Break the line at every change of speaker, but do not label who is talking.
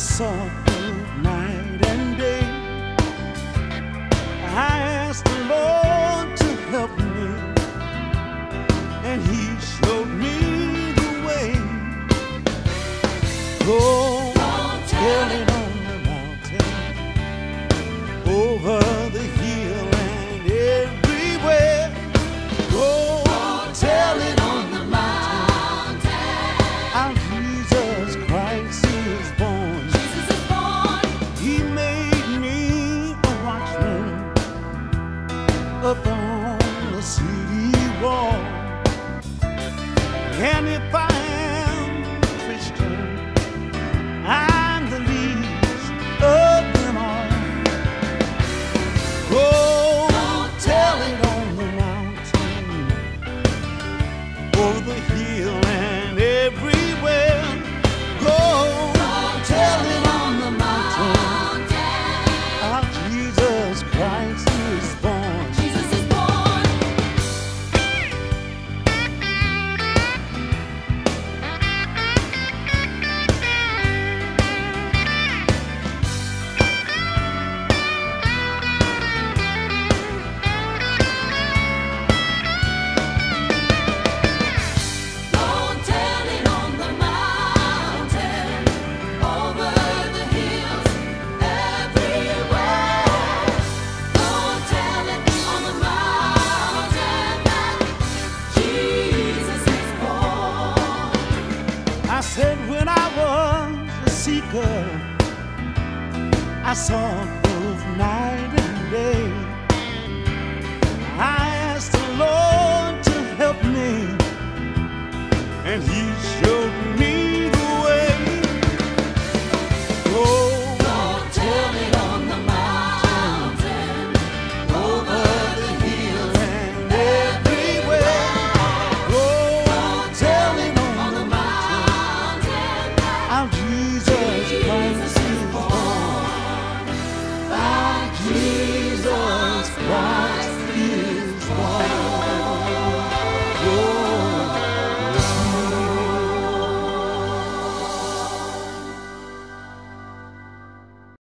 I night and day. I asked the Lord to help me, and He showed me the way. Go can I said when I was a seeker, I sought both night and day. I asked the Lord to help me, and He showed me.